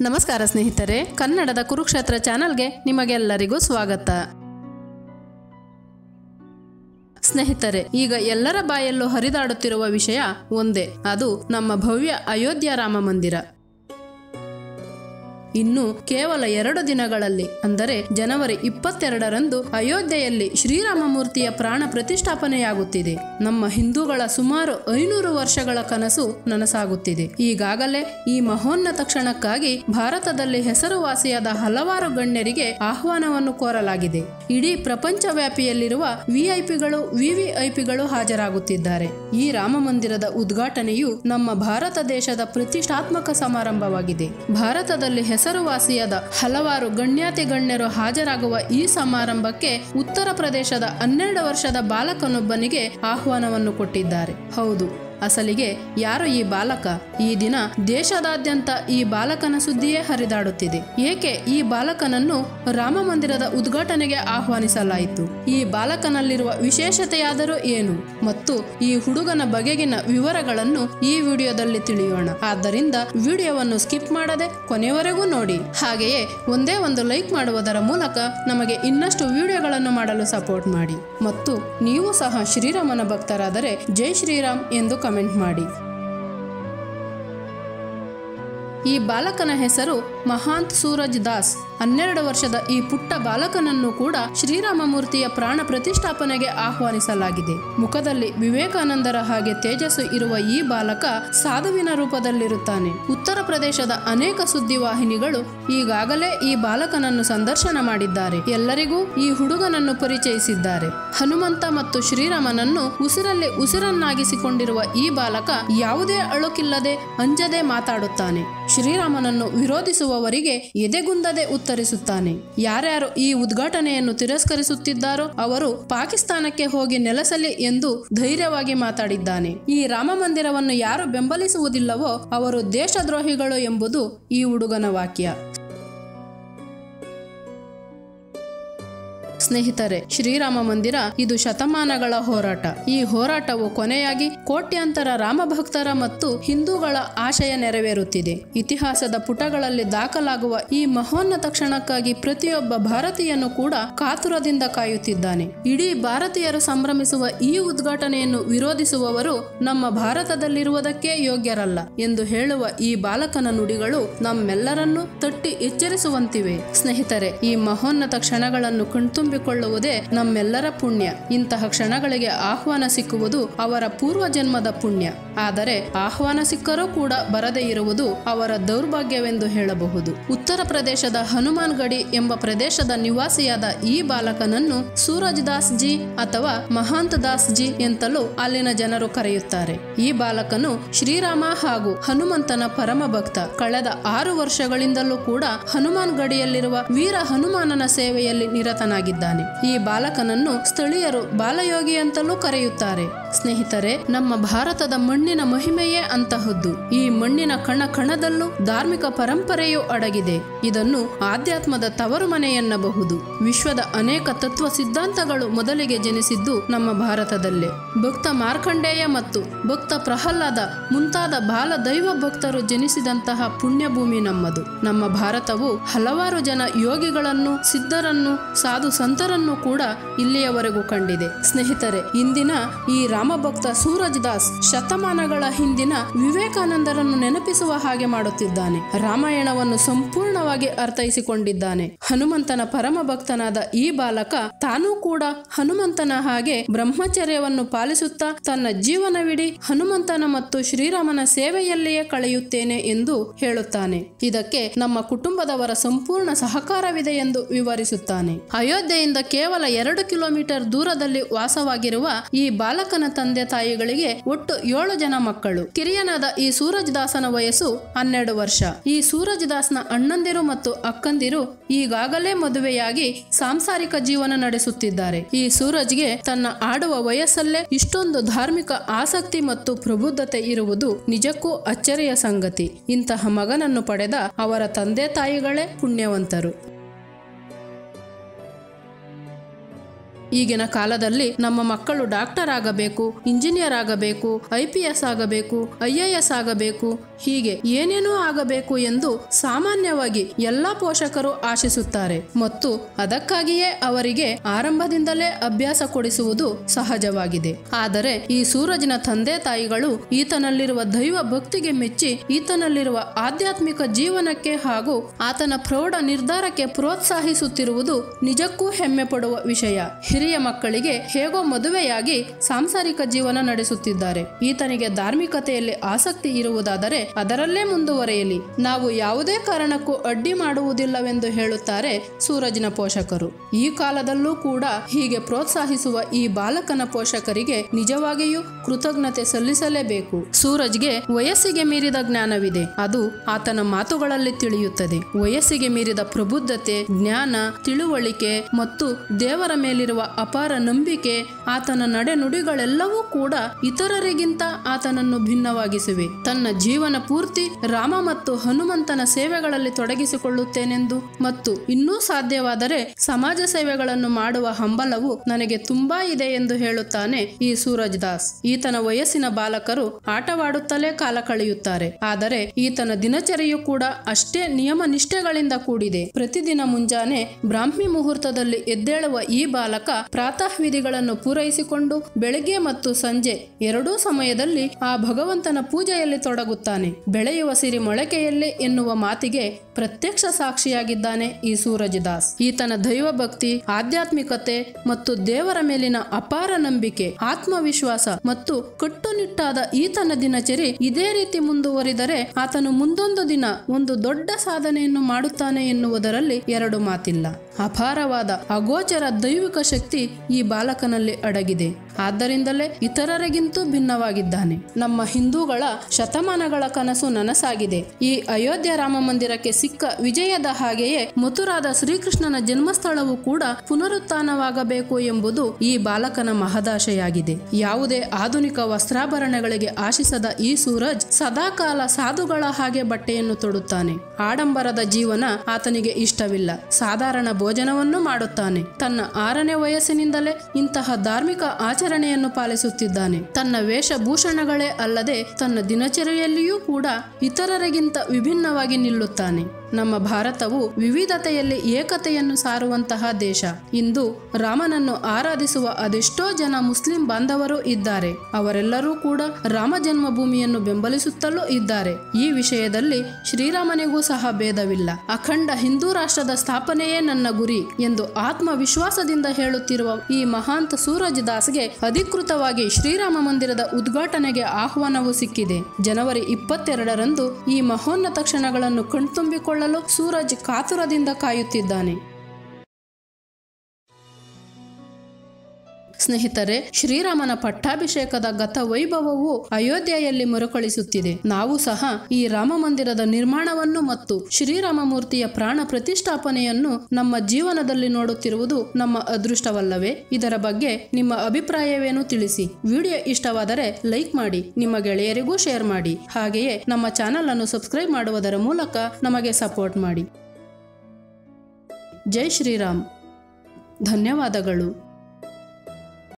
ನಮಸ್ಕಾರ ಸ್ನೇಹಿತರೆ, ಕನ್ನಡದ ಕುರುಕ್ಷೇತ್ರ ಚಾನಲ್ಗೆ ನಿಮಗೆಲ್ಲರಿಗೂ ಸ್ವಾಗತ. ಸ್ನೇಹಿತರೆ, ಈಗ ಎಲ್ಲರ ಬಾಯಲ್ಲೂ ಹರಿದಾಡುತ್ತಿರುವ ವಿಷಯ ಒಂದೇ, ಅದು ನಮ್ಮ ಭವ್ಯ ಅಯೋಧ್ಯ ರಾಮ ಮಂದಿರ. ಇನ್ನು ಕೇವಲ ಎರಡು ದಿನಗಳಲ್ಲಿ, ಅಂದರೆ ಜನವರಿ ಇಪ್ಪತ್ತೆರಡರಂದು ಅಯೋಧ್ಯೆಯಲ್ಲಿ ಶ್ರೀರಾಮ ಮೂರ್ತಿಯ ಪ್ರಾಣ ಪ್ರತಿಷ್ಠಾಪನೆಯಾಗುತ್ತಿದೆ. ನಮ್ಮ ಹಿಂದೂಗಳ ಸುಮಾರು ಐನೂರು ವರ್ಷಗಳ ಕನಸು ನನಸಾಗುತ್ತಿದೆ. ಈಗಾಗಲೇ ಈ ಮಹೋನ್ನತ ಕ್ಷಣಕ್ಕಾಗಿ ಭಾರತದಲ್ಲಿ ಹೆಸರುವಾಸಿಯಾದ ಹಲವಾರು ಗಣ್ಯರಿಗೆ ಆಹ್ವಾನವನ್ನು ಕೋರಲಾಗಿದೆ. ಇಡೀ ಪ್ರಪಂಚವ್ಯಾಪಿಯಲ್ಲಿರುವ ವಿಐಪಿಗಳು, ವಿವಿಐಪಿಗಳು ಹಾಜರಾಗುತ್ತಿದ್ದಾರೆ. ಈ ರಾಮ ಮಂದಿರದ ಉದ್ಘಾಟನೆಯು ನಮ್ಮ ಭಾರತ ದೇಶದ ಪ್ರತಿಷ್ಠಾತ್ಮಕ ಸಮಾರಂಭವಾಗಿದೆ. ಭಾರತದಲ್ಲಿ ಹೆಸರುವಾಸಿಯಾದ ಹಲವಾರು ಗಣ್ಯಾತಿ ಗಣ್ಯರು ಹಾಜರಾಗುವ ಈ ಸಮಾರಂಭಕ್ಕೆ ಉತ್ತರ ಪ್ರದೇಶದ ಹನ್ನೆರಡು ವರ್ಷದ ಬಾಲಕನೊಬ್ಬನಿಗೆ ಆಹ್ವಾನವನ್ನು ಕೊಟ್ಟಿದ್ದಾರೆ. ಹೌದು. ಅಸಲಿಗೆ ಯಾರು ಈ ಬಾಲಕ? ಈ ದಿನ ದೇಶದಾದ್ಯಂತ ಈ ಬಾಲಕನ ಸುದ್ದಿಯೇ ಹರಿದಾಡುತ್ತಿದೆ. ಏಕೆ ಈ ಬಾಲಕನನ್ನು ರಾಮ ಮಂದಿರದ ಉದ್ಘಾಟನೆಗೆ ಆಹ್ವಾನಿಸಲಾಯಿತು? ಈ ಬಾಲಕನಲ್ಲಿರುವ ವಿಶೇಷತೆಯಾದರೂ ಏನು? ಮತ್ತು ಈ ಹುಡುಗನ ಬಗೆಗಿನ ವಿವರಗಳನ್ನು ಈ ವಿಡಿಯೋದಲ್ಲಿ ತಿಳಿಯೋಣ. ಆದ್ದರಿಂದ ವಿಡಿಯೋವನ್ನು ಸ್ಕಿಪ್ ಮಾಡದೆ ಕೊನೆಯವರೆಗೂ ನೋಡಿ. ಹಾಗೆಯೇ ಒಂದೇ ಒಂದು ಲೈಕ್ ಮಾಡುವುದರ ಮೂಲಕ ನಮಗೆ ಇನ್ನಷ್ಟು ವಿಡಿಯೋಗಳನ್ನು ಮಾಡಲು ಸಪೋರ್ಟ್ ಮಾಡಿ. ಮತ್ತು ನೀವು ಸಹ ಶ್ರೀರಾಮನ ಭಕ್ತರಾದರೆ ಜೈ ಶ್ರೀರಾಮ್ ಎಂದು ಕಮೆಂಟ್ ಮಾಡಿ. ಈ ಬಾಲಕನ ಹೆಸರು ಮಹಾಂತ್ ಸೂರಜ್ ದಾಸ್. ಹನ್ನೆರಡು ವರ್ಷದ ಈ ಪುಟ್ಟ ಬಾಲಕನನ್ನು ಕೂಡ ಶ್ರೀರಾಮಮೂರ್ತಿಯ ಪ್ರಾಣ ಪ್ರತಿಷ್ಠಾಪನೆಗೆ ಆಹ್ವಾನಿಸಲಾಗಿದೆ. ಮುಖದಲ್ಲಿ ವಿವೇಕಾನಂದರ ಹಾಗೆ ತೇಜಸ್ಸು ಇರುವ ಈ ಬಾಲಕ ಸಾಧುವಿನ ರೂಪದಲ್ಲಿರುತ್ತಾನೆ. ಉತ್ತರ ಪ್ರದೇಶದ ಅನೇಕ ಸುದ್ದಿವಾಹಿನಿಗಳು ಈಗಾಗಲೇ ಈ ಬಾಲಕನನ್ನು ಸಂದರ್ಶನ ಮಾಡಿದ್ದಾರೆ. ಎಲ್ಲರಿಗೂ ಈ ಹುಡುಗನನ್ನು ಪರಿಚಯಿಸಿದ್ದಾರೆ. ಹನುಮಂತ ಮತ್ತು ಶ್ರೀರಾಮನನ್ನು ಉಸಿರಲ್ಲಿ ಉಸಿರನ್ನಾಗಿಸಿಕೊಂಡಿರುವ ಈ ಬಾಲಕ ಯಾವುದೇ ಅಳುಕಿಲ್ಲದೆ ಅಂಜದೆ ಮಾತಾಡುತ್ತಾನೆ. ಶ್ರೀರಾಮನನ್ನು ವಿರೋಧಿಸುವವರಿಗೆ ಎದೆಗುಂದದೆ ಉತ್ತರಿಸುತ್ತಾನೆ ಯಾರ್ಯಾರು ಈ ಉದ್ಘಾಟನೆಯನ್ನು ತಿರಸ್ಕರಿಸುತ್ತಿದ್ದಾರೋ ಅವರು ಪಾಕಿಸ್ತಾನಕ್ಕೆ ಹೋಗಿ ನೆಲೆಸಲಿ ಎಂದು ಧೈರ್ಯವಾಗಿ ಮಾತಾಡಿದ್ದಾನೆ. ಈ ರಾಮ ಮಂದಿರವನ್ನು ಯಾರು ಬೆಂಬಲಿಸುವುದಿಲ್ಲವೋ ಅವರು ದೇಶದ್ರೋಹಿಗಳು ಎಂಬುದು ಈ ಹುಡುಗನ ವಾಕ್ಯ. ಸ್ನೇಹಿತರೆ, ಶ್ರೀರಾಮ ಮಂದಿರ ಇದು ಶತಮಾನಗಳ ಹೋರಾಟ. ಈ ಹೋರಾಟವು ಕೊನೆಯಾಗಿ ಕೋಟ್ಯಾಂತರ ರಾಮಭಕ್ತರ ಮತ್ತು ಹಿಂದೂಗಳ ಆಶಯ ನೆರವೇರುತ್ತಿದೆ. ಇತಿಹಾಸದ ಪುಟಗಳಲ್ಲಿ ದಾಖಲಾಗುವ ಈ ಮಹೋನ್ನತ ಕ್ಷಣಕ್ಕಾಗಿ ಪ್ರತಿಯೊಬ್ಬ ಭಾರತೀಯನು ಕೂಡ ಕಾತುರದಿಂದ ಕಾಯುತ್ತಿದ್ದಾನೆ. ಇಡೀ ಭಾರತೀಯರು ಸಂಭ್ರಮಿಸುವ ಈ ಉದ್ಘಾಟನೆಯನ್ನು ವಿರೋಧಿಸುವವರು ನಮ್ಮ ಭಾರತದಲ್ಲಿರುವುದಕ್ಕೆ ಯೋಗ್ಯರಲ್ಲ ಎಂದು ಹೇಳುವ ಈ ಬಾಲಕನ ನುಡಿಗಳು ನಮ್ಮೆಲ್ಲರನ್ನೂ ತಟ್ಟಿ ಎಚ್ಚರಿಸುವಂತಿವೆ. ಸ್ನೇಹಿತರೆ, ಈ ಮಹೋನ್ನತ ಕ್ಷಣಗಳನ್ನು ಕಣ್ತುಂಬಿಕೊಳ್ಳುವುದೇ ನಮ್ಮೆಲ್ಲರ ಪುಣ್ಯ. ಇಂತಹ ಕ್ಷಣಗಳಿಗೆ ಆಹ್ವಾನ ಸಿಕ್ಕುವುದು ಅವರ ಪೂರ್ವ ಜನ್ಮದ ಪುಣ್ಯ. ಆದರೆ ಆಹ್ವಾನ ಸಿಕ್ಕರೂ ಕೂಡ ಬರದೇ ಇರುವುದು ಅವರ ದೌರ್ಭಾಗ್ಯವೆಂದು ಹೇಳಬಹುದು. ಉತ್ತರ ಪ್ರದೇಶದ ಹನುಮಾನ್ ಗಡಿ ಎಂಬ ಪ್ರದೇಶದ ನಿವಾಸಿಯಾದ ಈ ಬಾಲಕನನ್ನು ಸೂರಜ್ ದಾಸ್ ಜಿ ಅಥವಾ ಮಹಾಂತ್ ದಾಸ್ ಜಿ ಎಂತಲೂ ಅಲ್ಲಿನ ಜನರು ಕರೆಯುತ್ತಾರೆ. ಈ ಬಾಲಕನು ಶ್ರೀರಾಮ ಹಾಗೂ ಹನುಮಂತನ ಪರಮ ಭಕ್ತ ಕಳೆದ ಆರು ವರ್ಷಗಳಿಂದಲೂ ಕೂಡ ಹನುಮಾನ್ ಗಡಿಯಲ್ಲಿರುವ ವೀರ ಹನುಮಾನನ ಸೇವೆಯಲ್ಲಿ ನಿರತನಾಗಿದ್ದಾನೆ. ಈ ಬಾಲಕನನ್ನು ಸ್ಥಳೀಯರು ಬಾಲಯೋಗಿ ಅಂತಲೂ ಕರೆಯುತ್ತಾರೆ. ಸ್ನೇಹಿತರೆ, ನಮ್ಮ ಭಾರತದ ಮಣ್ಣಿನ ಮಹಿಮೆಯೇ ಅಂತಹದ್ದು. ಈ ಮಣ್ಣಿನ ಕಣ ಕಣದಲ್ಲೂ ಧಾರ್ಮಿಕ ಪರಂಪರೆಯೂ ಅಡಗಿದೆ. ಇದನ್ನು ಆಧ್ಯಾತ್ಮದ ತವರು ಮನೆ ಎನ್ನಬಹುದು. ವಿಶ್ವದ ಅನೇಕ ತತ್ವ ಸಿದ್ಧಾಂತಗಳು ಮೊದಲಿಗೆ ಜನಿಸಿದ್ದು ನಮ್ಮ ಭಾರತದಲ್ಲೇ. ಭಕ್ತ ಮಾರ್ಕಂಡೇಯ ಮತ್ತು ಭಕ್ತ ಪ್ರಹ್ಲಾದ ಮುಂತಾದ ಬಾಲ ದೈವ ಭಕ್ತರು ಜನಿಸಿದಂತಹ ಪುಣ್ಯಭೂಮಿ ನಮ್ಮದು. ನಮ್ಮ ಭಾರತವು ಹಲವಾರು ಜನ ಯೋಗಿಗಳನ್ನು ಸಿದ್ಧರನ್ನು ಸಾಧು ಸಂತರನ್ನು ಕೂಡ ಇಲ್ಲಿಯವರೆಗೂ ಕಂಡಿದೆ. ಸ್ನೇಹಿತರೆ, ಇಂದಿನ ಈ ರಾಮಭಕ್ತ ಸೂರಜ್ ದಾಸ್ ಶತಮಾನಗಳ ಹಿಂದಿನ ವಿವೇಕಾನಂದರನ್ನು ನೆನಪಿಸುವ ಹಾಗೆ ಮಾಡುತ್ತಿದ್ದಾನೆ. ರಾಮಾಯಣವನ್ನು ಸಂಪೂರ್ಣವಾಗಿ ಅರ್ಥೈಸಿಕೊಂಡಿದ್ದಾನೆ. ಹನುಮಂತನ ಪರಮ ಭಕ್ತನಾದ ಈ ಬಾಲಕ ತಾನೂ ಕೂಡ ಹನುಮಂತನ ಹಾಗೆ ಬ್ರಹ್ಮಚರ್ಯವನ್ನು ಪಾಲಿಸುತ್ತಾ ತನ್ನ ಜೀವನವಿಡೀ ಹನುಮಂತನ ಮತ್ತು ಶ್ರೀರಾಮನ ಸೇವೆಯಲ್ಲಿಯೇ ಕಳೆಯುತ್ತೇನೆ ಎಂದು ಹೇಳುತ್ತಾನೆ. ಇದಕ್ಕೆ ನಮ್ಮ ಕುಟುಂಬದವರ ಸಂಪೂರ್ಣ ಸಹಕಾರವಿದೆ ಎಂದು ವಿವರಿಸುತ್ತಾನೆ. ಅಯೋಧ್ಯೆಯಿಂದ ಕೇವಲ ಎರಡು ಕಿಲೋಮೀಟರ್ ದೂರದಲ್ಲಿ ವಾಸವಾಗಿರುವ ಈ ಬಾಲಕನ ತಂದೆ ತಾಯಿಗಳಿಗೆ ಒಟ್ಟು ಏಳು ಜನ ಮಕ್ಕಳು. ಕಿರಿಯನಾದ ಈ ಸೂರಜ್ ದಾಸನ ವಯಸ್ಸು ಹನ್ನೆರಡು ವರ್ಷ. ಈ ಸೂರಜ್ ದಾಸ್ನ ಅಣ್ಣಂದಿರು ಮತ್ತು ಅಕ್ಕಂದಿರು ಈಗಾಗಲೇ ಮದುವೆಯಾಗಿ ಸಾಂಸಾರಿಕ ಜೀವನ ನಡೆಸುತ್ತಿದ್ದಾರೆ. ಈ ಸೂರಜ್ಗೆ ತನ್ನ ಆಡುವ ವಯಸ್ಸಲ್ಲೇ ಇಷ್ಟೊಂದು ಧಾರ್ಮಿಕ ಆಸಕ್ತಿ ಮತ್ತು ಪ್ರಬುದ್ಧತೆ ಇರುವುದು ನಿಜಕ್ಕೂ ಅಚ್ಚರಿಯ ಸಂಗತಿ. ಇಂತಹ ಮಗನನ್ನು ಪಡೆದ ಅವರ ತಂದೆ ತಾಯಿಗಳೇ ಪುಣ್ಯವಂತರು. ಈಗಿನ ಕಾಲದಲ್ಲಿ ನಮ್ಮ ಮಕ್ಕಳು ಡಾಕ್ಟರ್ ಆಗಬೇಕು, ಇಂಜಿನಿಯರ್ ಆಗಬೇಕು, ಐ ಪಿ ಎಸ್ ಆಗಬೇಕು, ಐ ಎ ಎಸ್ ಆಗಬೇಕು, ಹೀಗೆ ಏನೇನೋ ಆಗಬೇಕು ಎಂದು ಸಾಮಾನ್ಯವಾಗಿ ಎಲ್ಲ ಪೋಷಕರು ಆಶಿಸುತ್ತಾರೆ. ಮತ್ತು ಅದಕ್ಕಾಗಿಯೇ ಅವರಿಗೆ ಆರಂಭದಿಂದಲೇ ಅಭ್ಯಾಸ ಕೊಡಿಸುವುದು ಸಹಜವಾಗಿದೆ. ಆದರೆ ಈ ಸೂರಜಿನ ತಂದೆ ತಾಯಿಗಳು ಈತನಲ್ಲಿರುವ ದೈವ ಭಕ್ತಿಗೆ ಮೆಚ್ಚಿ ಈತನಲ್ಲಿರುವ ಆಧ್ಯಾತ್ಮಿಕ ಜೀವನಕ್ಕೆ ಹಾಗೂ ಆತನ ಪ್ರೌಢ ನಿರ್ಧಾರಕ್ಕೆ ಪ್ರೋತ್ಸಾಹಿಸುತ್ತಿರುವುದು ನಿಜಕ್ಕೂ ಹೆಮ್ಮೆ ಪಡುವ ವಿಷಯ. ಹಿರಿಯ ಮಕ್ಕಳಿಗೆ ಹೇಗೋ ಮದುವೆಯಾಗಿ ಸಾಂಸಾರಿಕ ಜೀವನ ನಡೆಸುತ್ತಿದ್ದಾರೆ. ಈತನಿಗೆ ಧಾರ್ಮಿಕತೆಯಲ್ಲಿ ಆಸಕ್ತಿ ಇರುವುದಾದರೆ ಅದರಲ್ಲೇ ಮುಂದುವರೆಯಲಿ. ನಾವು ಯಾವುದೇ ಕಾರಣಕ್ಕೂ ಅಡ್ಡಿ ಮಾಡುವುದಿಲ್ಲವೆಂದು ಹೇಳುತ್ತಾರೆ ಸೂರಜ್ನ ಪೋಷಕರು. ಈ ಕಾಲದಲ್ಲೂ ಕೂಡ ಹೀಗೆ ಪ್ರೋತ್ಸಾಹಿಸುವ ಈ ಬಾಲಕನ ಪೋಷಕರಿಗೆ ನಿಜವಾಗಿಯೂ ಕೃತಜ್ಞತೆ ಸಲ್ಲಿಸಲೇಬೇಕು. ಸೂರಜ್ಗೆ ವಯಸ್ಸಿಗೆ ಮೀರಿದ ಜ್ಞಾನವಿದೆ. ಅದು ಆತನ ಮಾತುಗಳಲ್ಲಿ ತಿಳಿಯುತ್ತದೆ. ವಯಸ್ಸಿಗೆ ಮೀರಿದ ಪ್ರಬುದ್ಧತೆ, ಜ್ಞಾನ, ತಿಳುವಳಿಕೆ ಮತ್ತು ದೇವರ ಮೇಲಿರುವ ಅಪಾರ ನಂಬಿಕೆ, ಆತನ ನಡೆನುಡಿಗಳೆಲ್ಲವೂ ಕೂಡ ಇತರರಿಗಿಂತ ಆತನನ್ನು ಭಿನ್ನವಾಗಿಸಿವೆ. ತನ್ನ ಜೀವನ ಪೂರ್ತಿ ರಾಮ ಮತ್ತು ಹನುಮಂತನ ಸೇವೆಗಳಲ್ಲಿ ತೊಡಗಿಸಿಕೊಳ್ಳುತ್ತೇನೆಂದು ಮತ್ತು ಇನ್ನೂ ಸಾಧ್ಯವಾದರೆ ಸಮಾಜ ಸೇವೆಗಳನ್ನು ಮಾಡುವ ಹಂಬಲವು ನನಗೆ ತುಂಬಾ ಇದೆ ಎಂದು ಹೇಳುತ್ತಾನೆ ಈ ಸೂರಜ್ ದಾಸ್ ಈತನ ವಯಸ್ಸಿನ ಬಾಲಕರು ಆಟವಾಡುತ್ತಲೇ ಕಾಲ ಕಳೆಯುತ್ತಾರೆ. ಆದರೆ ಈತನ ದಿನಚರಿಯು ಕೂಡ ಅಷ್ಟೇ ನಿಯಮ ನಿಷ್ಠೆಗಳಿಂದ ಕೂಡಿದೆ. ಪ್ರತಿದಿನ ಮುಂಜಾನೆ ಬ್ರಾಹ್ಮಿ ಮುಹೂರ್ತದಲ್ಲಿ ಎದ್ದೇಳುವ ಈ ಬಾಲಕ ಪ್ರಾತಃ ವಿಧಿಗಳನ್ನು ಪೂರೈಸಿಕೊಂಡು ಬೆಳಗ್ಗೆ ಮತ್ತು ಸಂಜೆ ಎರಡೂ ಸಮಯದಲ್ಲಿ ಆ ಭಗವಂತನ ಪೂಜೆಯಲ್ಲಿ ತೊಡಗುತ್ತಾನೆ. ಬೆಳೆಯುವ ಸಿರಿ ಮೊಳಕೆಯಲ್ಲೇ ಎನ್ನುವ ಮಾತಿಗೆ ಪ್ರತ್ಯಕ್ಷ ಸಾಕ್ಷಿಯಾಗಿದ್ದಾನೆ ಈ ಸೂರಜ್ ದಾಸ್ ಈತನ ದೈವ ಭಕ್ತಿ ಆಧ್ಯಾತ್ಮಿಕತೆ ಮತ್ತು ದೇವರ ಮೇಲಿನ ಅಪಾರ ನಂಬಿಕೆ, ಆತ್ಮವಿಶ್ವಾಸ ಮತ್ತು ಕಟ್ಟುನಿಟ್ಟಾದ ಈತನ ದಿನಚರಿ ಇದೇ ರೀತಿ ಮುಂದುವರಿದರೆ ಆತನು ಮುಂದೊಂದು ದಿನ ಒಂದು ದೊಡ್ಡ ಸಾಧನೆಯನ್ನು ಮಾಡುತ್ತಾನೆ ಎನ್ನುವುದರಲ್ಲಿ ಎರಡು ಮಾತಿಲ್ಲ. ಅಪಾರವಾದ ಅಗೋಚರ ದೈವಿಕ ಶಕ್ತಿ ಈ ಬಾಲಕನಲ್ಲಿ ಅಡಗಿದೆ. ಆದ್ದರಿಂದಲೇ ಇತರರಿಗಿಂತೂ ಭಿನ್ನವಾಗಿದ್ದಾನೆ. ನಮ್ಮ ಹಿಂದೂಗಳ ಶತಮಾನಗಳ ಕನಸು ನನಸಾಗಿದೆ. ಈ ಅಯೋಧ್ಯ ರಾಮ ಮಂದಿರಕ್ಕೆ ಸಿಕ್ಕ ವಿಜಯದ ಹಾಗೆಯೇ ಮಥುರಾದ ಶ್ರೀಕೃಷ್ಣನ ಜನ್ಮಸ್ಥಳವು ಕೂಡ ಪುನರುತ್ಥಾನವಾಗಬೇಕು ಎಂಬುದು ಈ ಬಾಲಕನ ಮಹದಾಶೆಯಾಗಿದೆ. ಯಾವುದೇ ಆಧುನಿಕ ವಸ್ತ್ರಾಭರಣಗಳಿಗೆ ಆಶಿಸದ ಈ ಸೂರಜ್ ಸದಾಕಾಲ ಸಾಧುಗಳ ಹಾಗೆ ಬಟ್ಟೆಯನ್ನು ತೊಡುತ್ತಾನೆ. ಆಡಂಬರದ ಜೀವನ ಆತನಿಗೆ ಇಷ್ಟವಿಲ್ಲ. ಸಾಧಾರಣ ಭೋಜನವನ್ನು ಮಾಡುತ್ತಾನೆ. ತನ್ನ ಆರನೇ ವಯಸ್ಸಿನಿಂದಲೇ ಇಂತಹ ಧಾರ್ಮಿಕ ಆಚರಣೆಯನ್ನು ಪಾಲಿಸುತ್ತಿದ್ದಾನೆ. ತನ್ನ ವೇಷಭೂಷಣಗಳೇ ಅಲ್ಲದೆ ತನ್ನ ದಿನಚರಿಯಲ್ಲಿಯೂ ಕೂಡ ಇತರರಿಗಿಂತ ವಿಭಿನ್ನವಾಗಿ ನಿಲ್ಲುತ್ತಾನೆ. ನಮ್ಮ ಭಾರತವು ವಿವಿಧತೆಯಲ್ಲಿ ಏಕತೆಯನ್ನು ಸಾರುವಂತಹ ದೇಶ. ಇಂದು ರಾಮನನ್ನು ಆರಾಧಿಸುವ ಅದೆಷ್ಟೋ ಜನ ಮುಸ್ಲಿಂ ಬಾಂಧವರು ಇದ್ದಾರೆ. ಅವರೆಲ್ಲರೂ ಕೂಡ ರಾಮ ಜನ್ಮಭೂಮಿಯನ್ನು ಬೆಂಬಲಿಸುತ್ತಲೂ ಇದ್ದಾರೆ. ಈ ವಿಷಯದಲ್ಲಿ ಶ್ರೀರಾಮನಿಗೂ ಸಹ ಭೇದವಿಲ್ಲ. ಅಖಂಡ ಹಿಂದೂ ರಾಷ್ಟ್ರದ ಸ್ಥಾಪನೆಯೇ ನನ್ನ ಗುರಿ ಎಂದು ಆತ್ಮವಿಶ್ವಾಸದಿಂದ ಹೇಳುತ್ತಿರುವ ಈ ಮಹಾಂತ ಸೂರಜ್ ದಾಸ್ಗೆ ಅಧಿಕೃತವಾಗಿ ಶ್ರೀರಾಮ ಮಂದಿರದ ಉದ್ಘಾಟನೆಗೆ ಆಹ್ವಾನವೂ ಸಿಕ್ಕಿದೆ. ಜನವರಿ ಇಪ್ಪತ್ತೆರಡರಂದು ಈ ಮಹೋನ್ನತ ಕ್ಷಣಗಳನ್ನು ಕಣ್ತುಂಬಿಕೊಳ್ಳಲು ಸೂರಜ್ ಕಾತುರದಿಂದ ಕಾಯುತ್ತಿದ್ದಾನೆ. ಸ್ನೇಹಿತರೆ, ಶ್ರೀರಾಮನ ಪಟ್ಟಾಭಿಷೇಕದ ಗತ ವೈಭವವು ಅಯೋಧ್ಯೆಯಲ್ಲಿ ಮರುಕಳಿಸುತ್ತಿದೆ. ನಾವು ಸಹ ಈ ರಾಮ ಮಂದಿರದ ನಿರ್ಮಾಣವನ್ನು ಮತ್ತು ಶ್ರೀರಾಮ ಮೂರ್ತಿಯ ಪ್ರಾಣ ಪ್ರತಿಷ್ಠಾಪನೆಯನ್ನು ನಮ್ಮ ಜೀವನದಲ್ಲಿ ನೋಡುತ್ತಿರುವುದು ನಮ್ಮ ಅದೃಷ್ಟವಲ್ಲವೇ? ಇದರ ಬಗ್ಗೆ ನಿಮ್ಮ ಅಭಿಪ್ರಾಯವೇನು ತಿಳಿಸಿ. ವಿಡಿಯೋ ಇಷ್ಟವಾದರೆ ಲೈಕ್ ಮಾಡಿ, ನಿಮ್ಮ ಗೆಳೆಯರಿಗೂ ಶೇರ್ ಮಾಡಿ. ಹಾಗೆಯೇ ನಮ್ಮ ಚಾನಲ್ ಅನ್ನು ಸಬ್ಸ್ಕ್ರೈಬ್ ಮಾಡುವುದರ ಮೂಲಕ ನಮಗೆ ಸಪೋರ್ಟ್ ಮಾಡಿ. ಜೈ ಶ್ರೀರಾಮ್. ಧನ್ಯವಾದಗಳು.